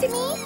to me?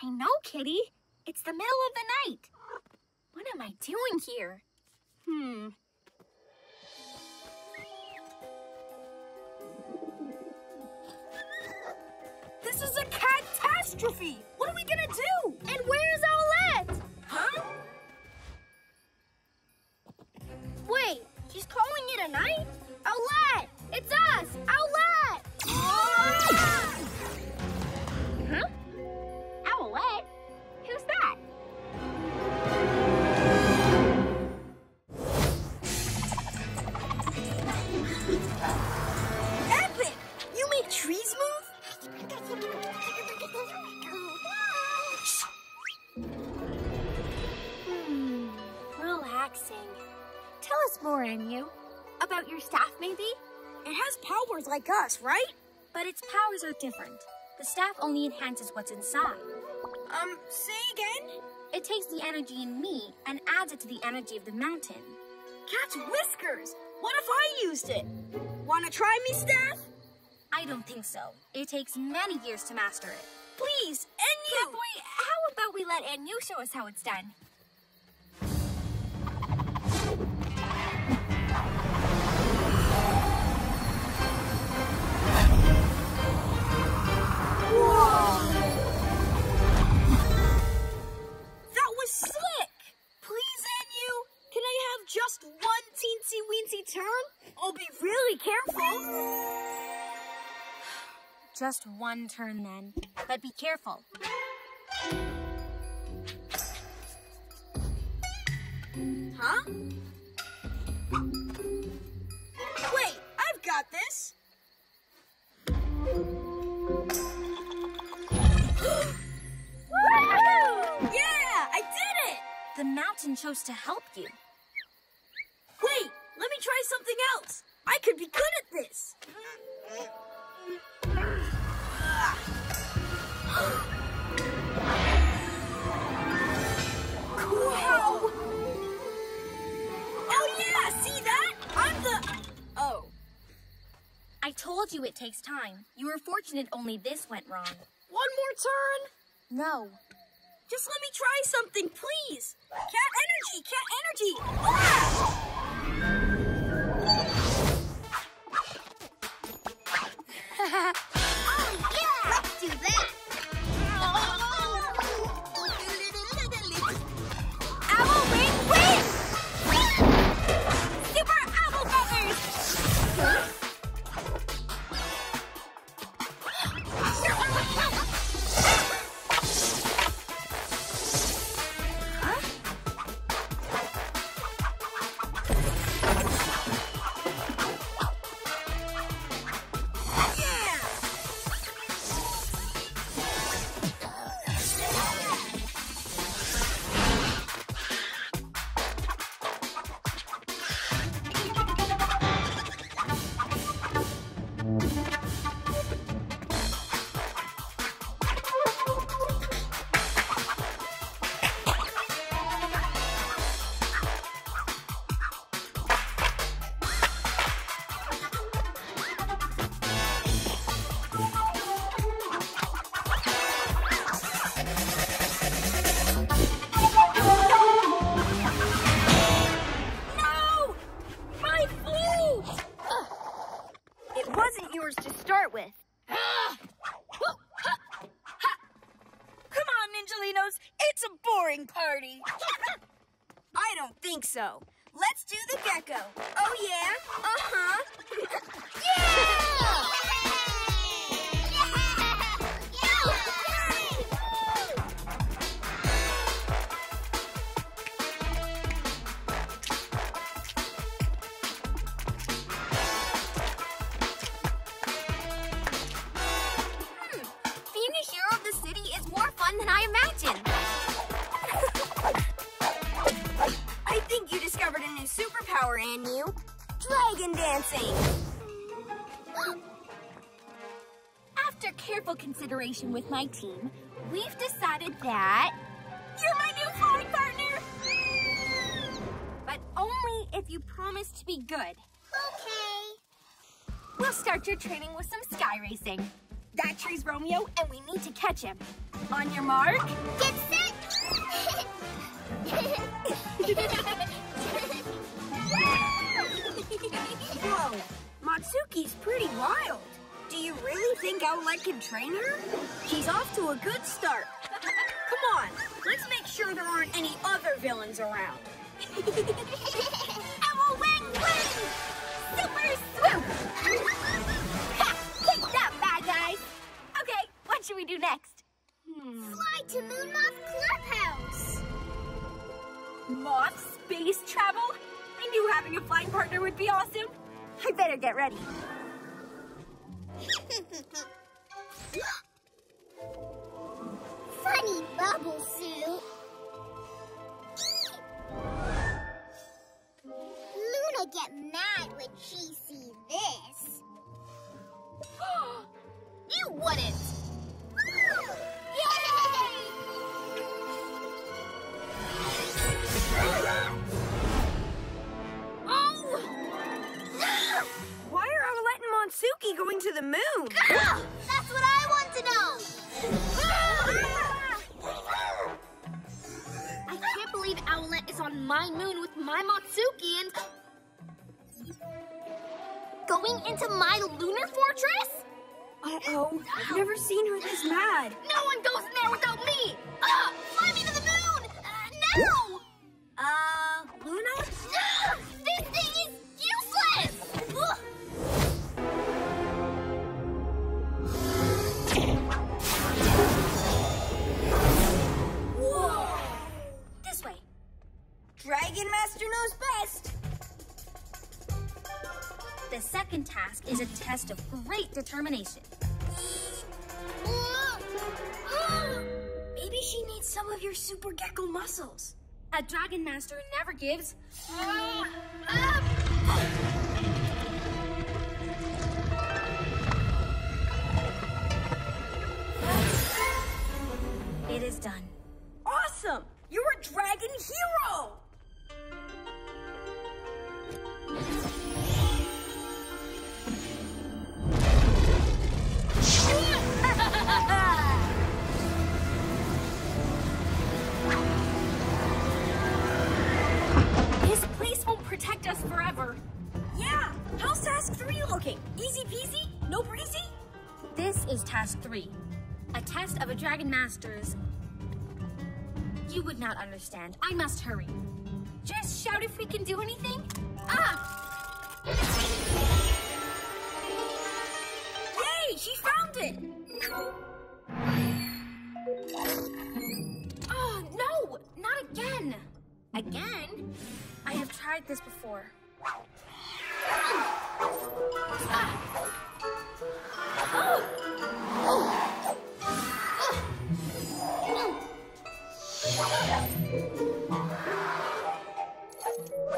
I know, Kitty. It's the middle of the night. What am I doing here? Hmm. This is a catastrophe! What are we gonna do? And where's Owlette? Huh? Wait, he's calling it a night? Owlette! It's us! Owlette! Your staff, maybe? It has powers like us, right? But its powers are different. The staff only enhances what's inside. Um, say again? It takes the energy in me and adds it to the energy of the mountain. Cat's whiskers! What if I used it? Wanna try me, Staff? I don't think so. It takes many years to master it. Please, and you! Boy, how about we let An Yu show us how it's done? Just one teensy weensy turn? I'll oh, be really careful. Just one turn then. But be careful. Huh? Wait, I've got this. Yeah, I did it! The mountain chose to help you. Let me try something else. I could be good at this. Wow! Oh yeah, see that? I'm the... Oh. I told you it takes time. You were fortunate only this went wrong. One more turn. No. Just let me try something, please. Cat energy, cat energy. Ah! oh, yeah! Let's do that! Think consideration with my team, we've decided that you're my new flying partner. But only if you promise to be good. Okay. We'll start your training with some sky racing. That tree's Romeo, and we need to catch him. On your mark, get set. Think Owlette can train her? She's off to a good start. Come on, let's make sure there aren't any other villains around. Owl wing wing! Super swoop! Ha! Take that, bad guys! Okay, what should we do next? Hmm. Fly to Moon Moth Clubhouse! Moth space travel? I knew having a flying partner would be awesome. I better get ready. Funny bubble suit. Luna get mad when she sees this. you wouldn't. Oh! Why are Owlette and Motsuki going to the moon? That's what I I can't believe Owlette is on my moon with my Motsuki and going into my lunar fortress? Uh-oh, I've never seen her this mad. No one goes in there without me. Ah, fly me to the moon uh, now! Uh, second task is a test of great determination. Maybe she needs some of your super Gekko muscles. A dragon master never gives. It is done. Awesome! You're a dragon hero! Forever. Yeah, how's task three looking? Easy peasy? No breezy? This is task three. A test of a dragon master's. You would not understand. I must hurry. Just shout if we can do anything. Ah! Yay, she found it! Oh, no! Not again! Again? I have tried this before.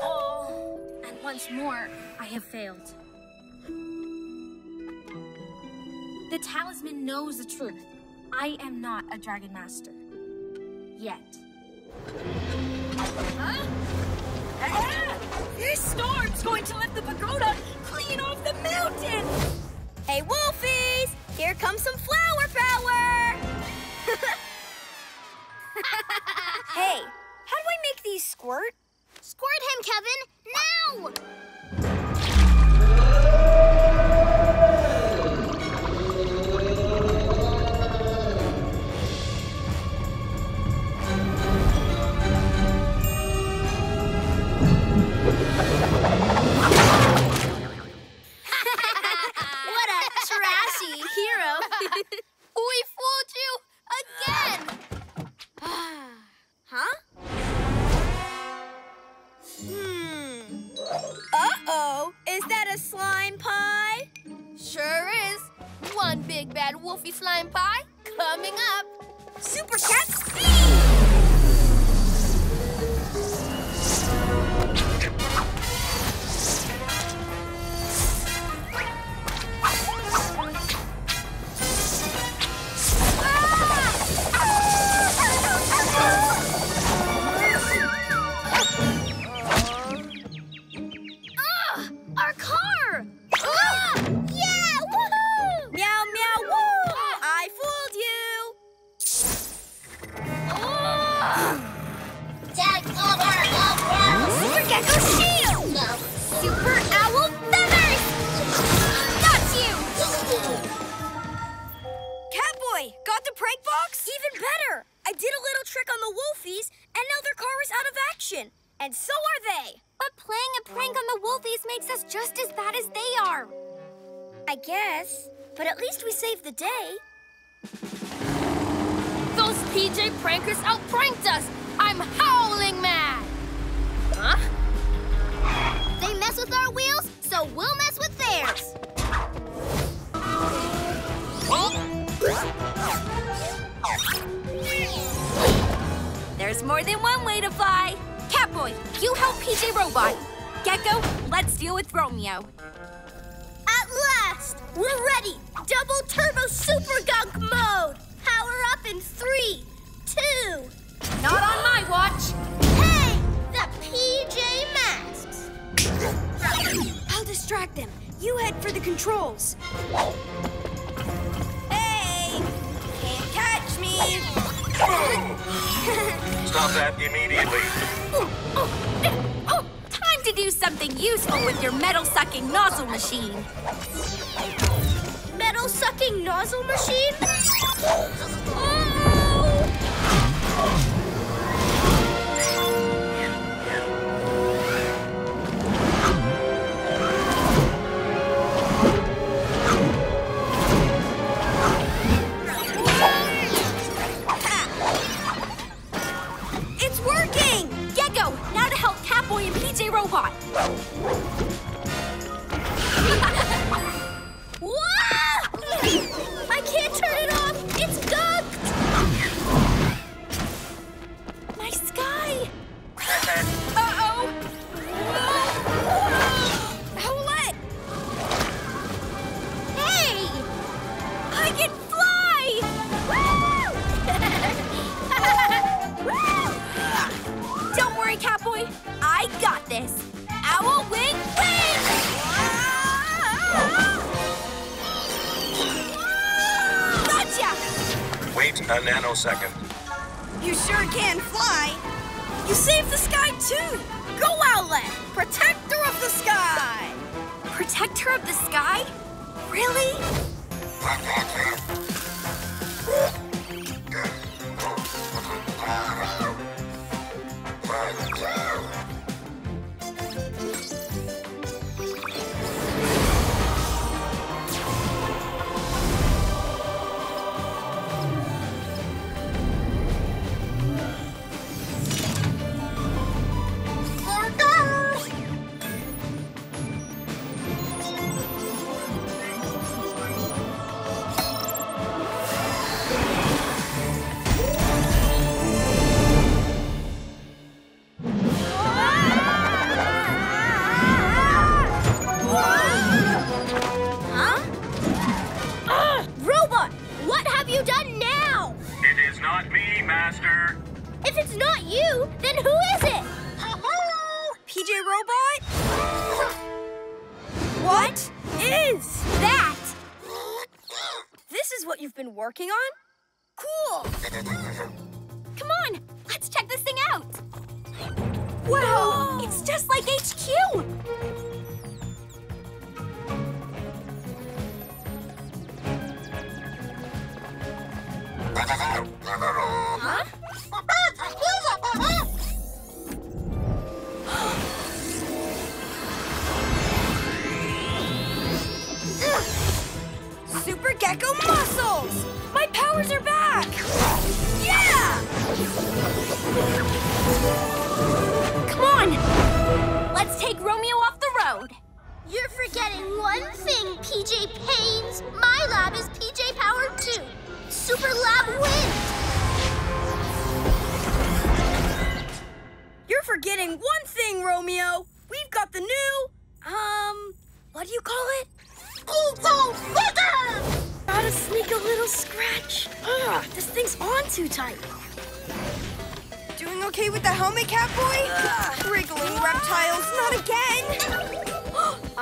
Oh, and once more, I have failed. The talisman knows the truth. I am not a dragon master. Yet. This storm's going to lift the pagoda clean off the mountain! Hey, Wolfies! Here comes some flower power! hey, how do I make these squirt? Squirt him, Kevin! Now! Big Bad Wolfie Flying Pie coming up. Super Cats But at least we saved the day. Those PJ prankers outpranked us! I'm howling mad! Huh? They mess with our wheels, so we'll mess with theirs. There's more than one way to fly. Catboy, you help PJ Robot. Gekko, let's deal with Romeo. At last! We're ready! Double turbo super gunk mode! Power up in three, two. Not on my watch. Hey! The PJ Masks! I'll distract them. You head for the controls. Hey! Can't catch me! Stop that immediately. something useful with your metal-sucking nozzle machine. Metal sucking nozzle machine? It's Protector of the sky? Really? HQ. Huh? one thing, PJ Pains. My lab is PJ Power 2. Super Lab wins. You're forgetting one thing, Romeo. We've got the new, um, what do you call it? Google Figure! Gotta sneak a little scratch. Ugh, this thing's on too tight. Doing okay with the helmet, Catboy? Wriggling reptiles, not again!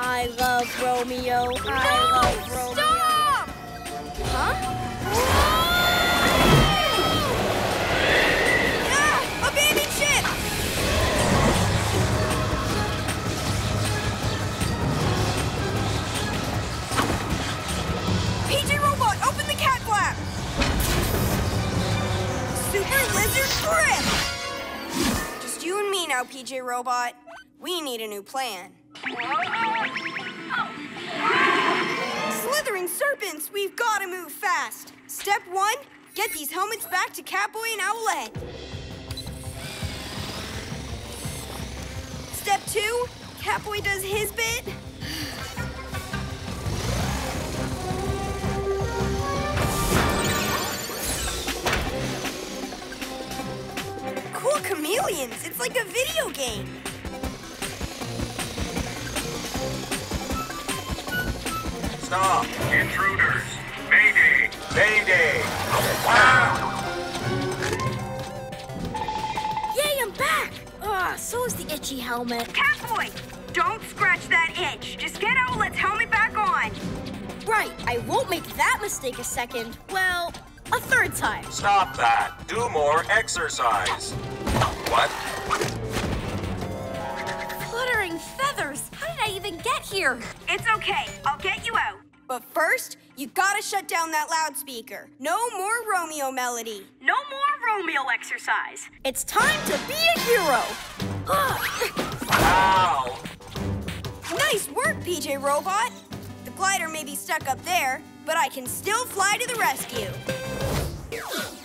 I love Romeo. I love Romeo. Stop! Huh? Ah, abandoned ship! PJ Robot, open the cat flap! Super Lizard Grip! Just you and me now, PJ Robot. We need a new plan. Slithering serpents, we've got to move fast. Step one, get these helmets back to Catboy and Owlette. Step two, Catboy does his bit. Cool chameleons, it's like a video game. Stop! Intruders! Mayday! Mayday! Ah! Yay, I'm back! Ah, so is the itchy helmet. Catboy, don't scratch that itch. Just get Owlette's helmet back on. Right, I won't make that mistake a second. Well, a third time. Stop that! Do more exercise! What? Fluttering feathers! How did I even get here? It's okay. I'll get you out. But first, you gotta shut down that loudspeaker. No more Romeo melody. No more Romeo exercise. It's time to be a hero. Ow! Nice work, PJ Robot. The glider may be stuck up there, but I can still fly to the rescue.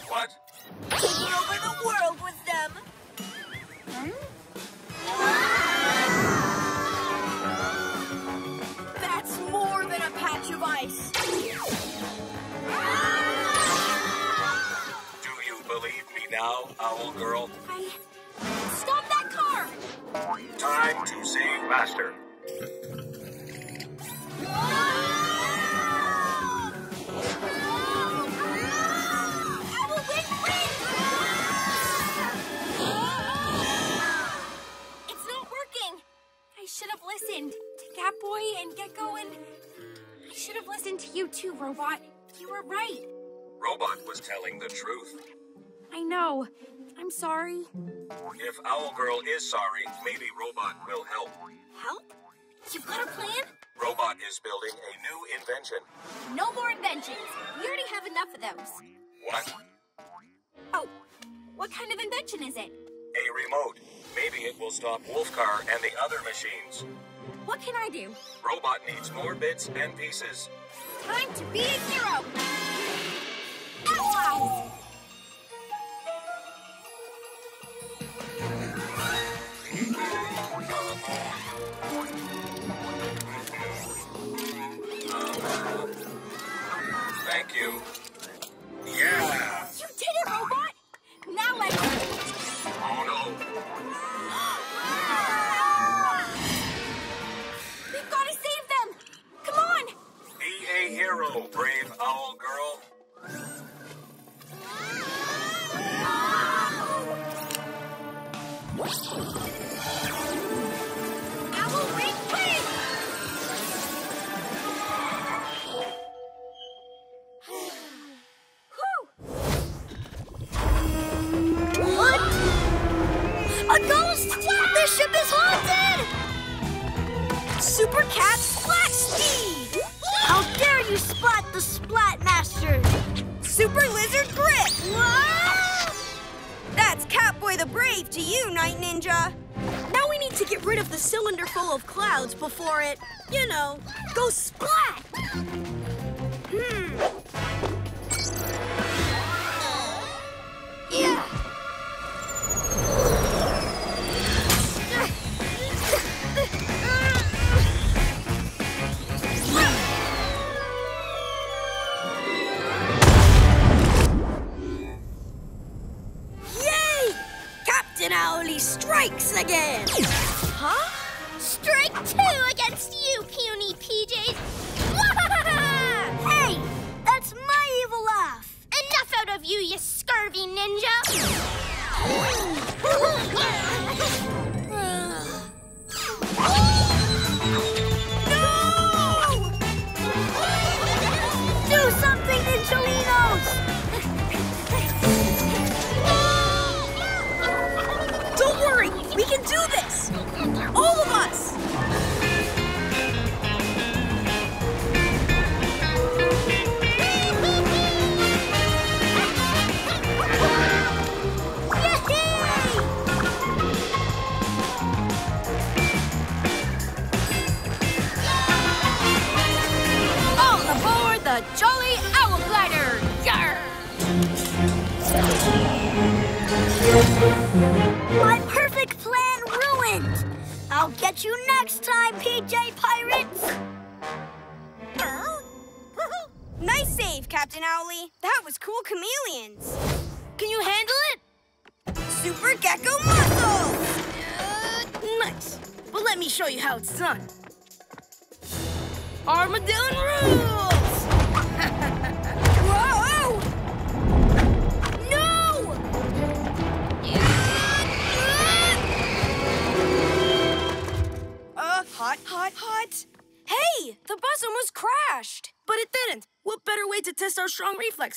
What? Taking over the world with them. That's ice. Do you believe me now, Owl Girl? I. Stop that car! Time to save Master. Owl Wing Wing! It's not working! I should have listened to Catboy and Gekko and. I should have listened to you too, Robot. You were right. Robot was telling the truth. I know. I'm sorry. If Owl Girl is sorry, maybe Robot will help. Help? You've got a plan? Robot is building a new invention. No more inventions. We already have enough of those. What? Oh, what kind of invention is it? A remote. Maybe it will stop Wolfcar and the other machines. What can I do? Robot needs more bits and pieces. Time to be a hero! Super Cat Splat Speed! How dare you splat the Splat Master! Super Lizard Grip! That's Catboy the Brave to you, Night Ninja. Now we need to get rid of the cylinder full of clouds before it, you know, goes splat! Again!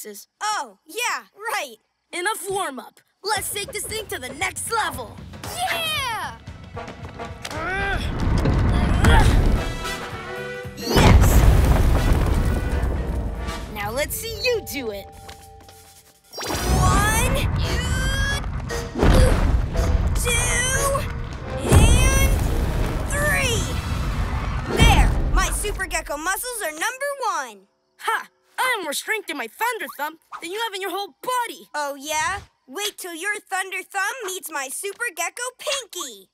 Reflexes? Oh, yeah, right. Enough warm up. Let's take this thing to the next level. Yeah! Yes! Now let's see you do it. One, two, and three. There, my Super Gekko muscles are number one. Ha! I more strength in my thunder thumb than you have in your whole body. Oh, yeah? Wait till your Thunder Thumb meets my Super Gekko Pinky.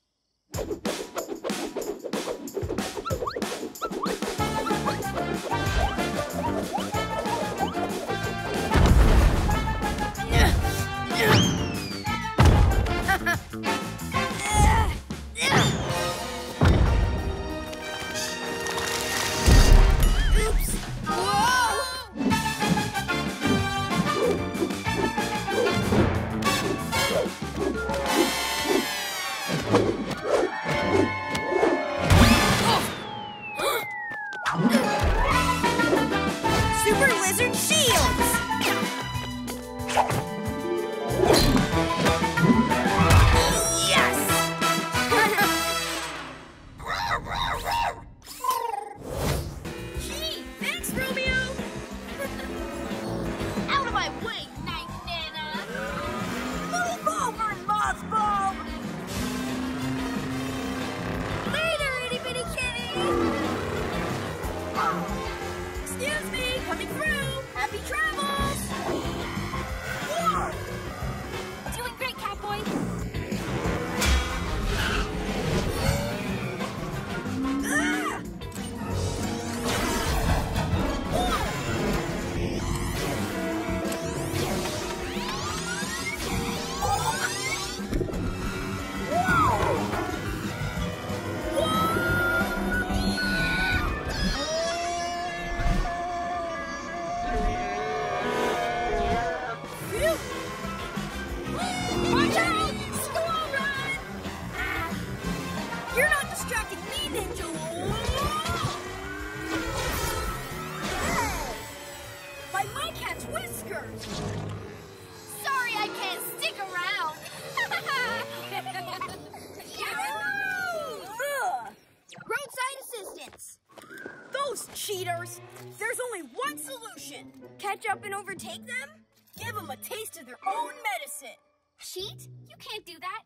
Cheaters! There's only one solution! Catch up and overtake them? Give them a taste of their own medicine! Cheat? You can't do that.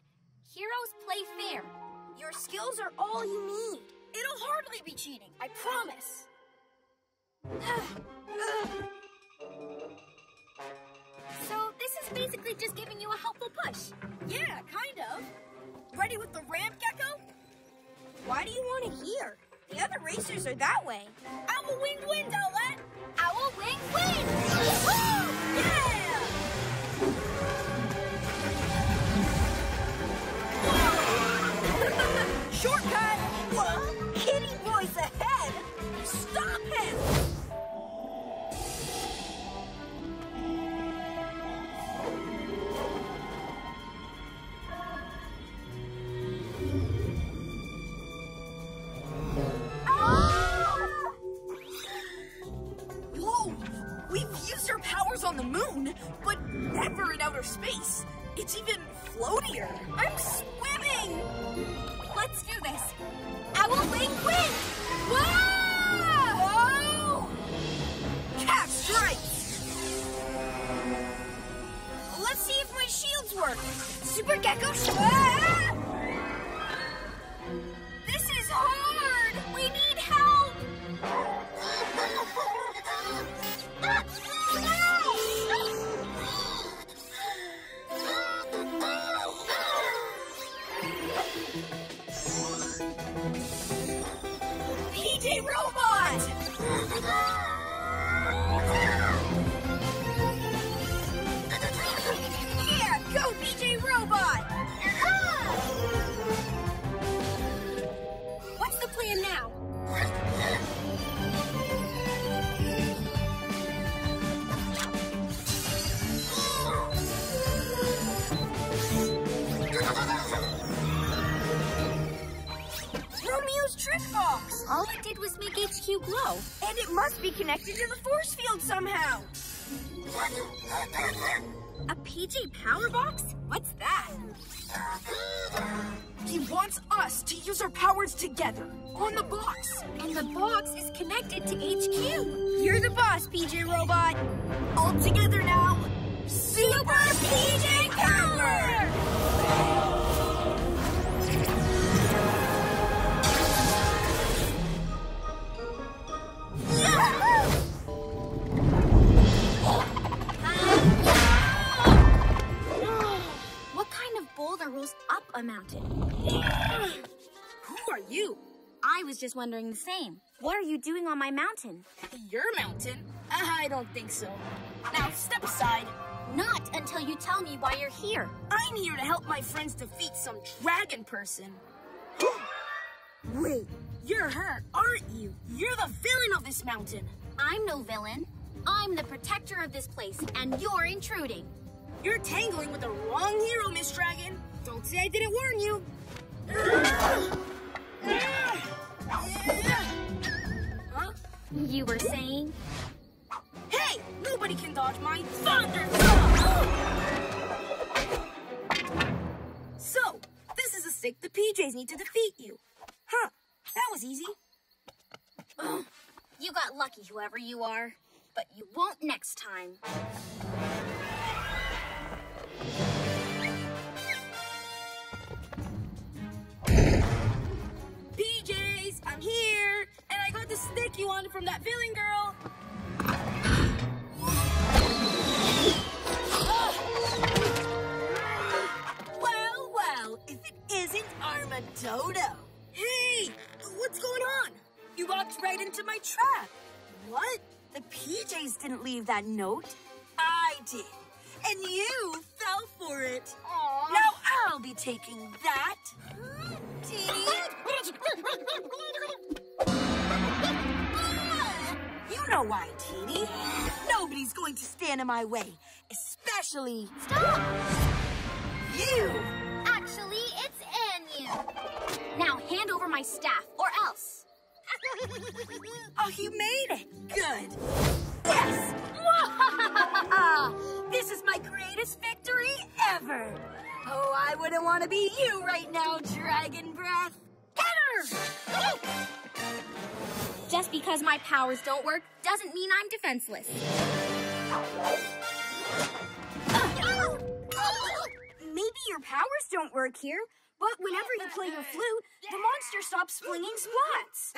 Heroes play fair. Your skills are all you need. It'll hardly be cheating, I promise. So this is basically just giving you a helpful push. Yeah, kind of. Ready with the ramp, Gekko? Why do you want to hear? The other racers are that way. Owl Wings win, Owlette! Owl Wings wins! Woo! win. Shortcut! Whoa! Kitty Boy's ahead! Stop him! Outer space. It's even floatier. I'm swimming! Let's do this. Owl Wing Wind! Whoa! Whoa! Cat strikes! Let's see if my shields work. Super Gekko sh- You're the boss, PJ Robot. All together now. Super PJ Power! What kind of boulder rolls up a mountain? Who are you? I was just wondering the same. What are you doing on my mountain? Your mountain? Uh, I don't think so. Now step aside. Not until you tell me why you're here. I'm here to help my friends defeat some dragon person. Wait, you're her, aren't you? You're the villain of this mountain. I'm no villain. I'm the protector of this place, and you're intruding. You're tangling with the wrong hero, Miss Dragon. Don't say I didn't warn you. Huh? You were saying? Hey, nobody can dodge my thunder So, this is a stick the PJs need to defeat you. Huh, that was easy. You got lucky, whoever you are. But you won't next time. Stick you wanted from that villain girl. Well, well, if it isn't Armadodo. Hey, what's going on? You walked right into my trap. What? The PJs didn't leave that note. I did. And you fell for it. Now I'll be taking that. You know why, Teeny. Nobody's going to stand in my way, especially Stop! you. Actually, it's Anyu. Now hand over my staff, or else. Oh, you made it. Good. Yes. this is my greatest victory ever. Oh, I wouldn't want to be you right now, Dragon Breath. Get her! Just because my powers don't work doesn't mean I'm defenseless. Maybe your powers don't work here, but whenever you play your flute, the monster stops flinging splats.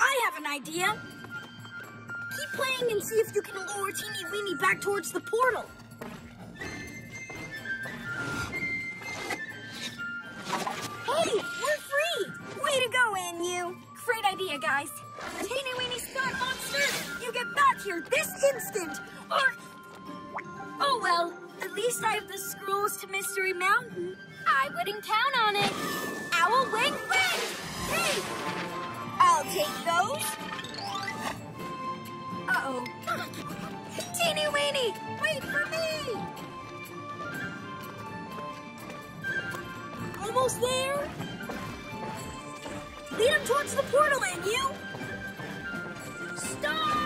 I have an idea. Keep playing and see if you can lure Teeny Weeny back towards the portal. Hey, we're free! Way to go, An Yu! Great idea, guys. Teeny Weeny Spot Monster, you get back here this instant! Or... Oh well, at least I have the scrolls to Mystery Mountain. I wouldn't count on it. Owl Wing Wind! Hey! I'll take those. Uh-oh. Teeny Weeny, wait for me! almost there. Lead him towards the portal, and you... Stop!